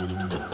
Mundo.